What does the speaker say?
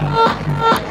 Ha ha ha!